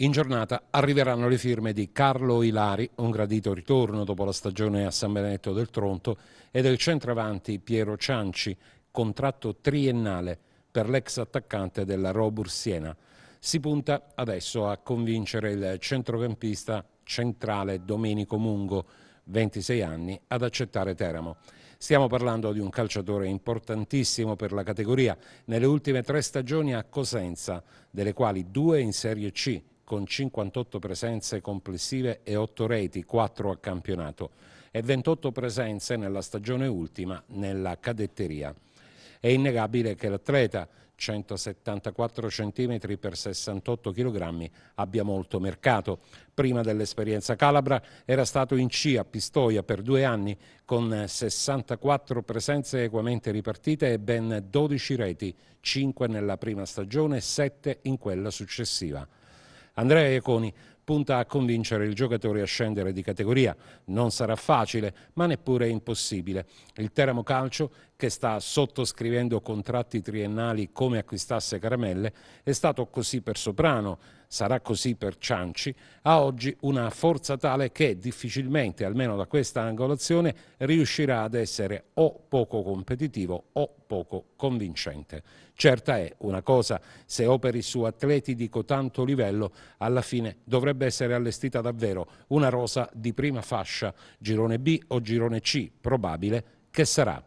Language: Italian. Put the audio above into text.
In giornata arriveranno le firme di Carlo Ilari, un gradito ritorno dopo la stagione a San Benedetto del Tronto, e del centravanti Piero Cianci, contratto triennale per l'ex attaccante della Robur Siena. Si punta adesso a convincere il centrocampista centrale Domenico Mungo, 26 anni, ad accettare Teramo. Stiamo parlando di un calciatore importantissimo per la categoria. Nelle ultime tre stagioni a Cosenza, delle quali due in Serie C, con 58 presenze complessive e 8 reti, 4 a campionato e 28 presenze nella stagione ultima nella cadetteria. È innegabile che l'atleta 174 cm per 68 kg abbia molto mercato. Prima dell'esperienza calabra era stato in C a Pistoia per due anni con 64 presenze equamente ripartite e ben 12 reti, 5 nella prima stagione e 7 in quella successiva. Andrea Iaconi punta a convincere il giocatore a scendere di categoria. Non sarà facile, ma neppure impossibile. Il Teramo Calcio, che sta sottoscrivendo contratti triennali come acquistasse caramelle, è stato così per Soprano, sarà così per Cianci, ha oggi una forza tale che difficilmente, almeno da questa angolazione, riuscirà ad essere o poco competitivo o poco convincente. Certa è una cosa, se operi su atleti di cotanto livello, alla fine dovrebbe essere allestita davvero una rosa di prima fascia, girone B o girone C, probabile che sarà